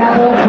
mandado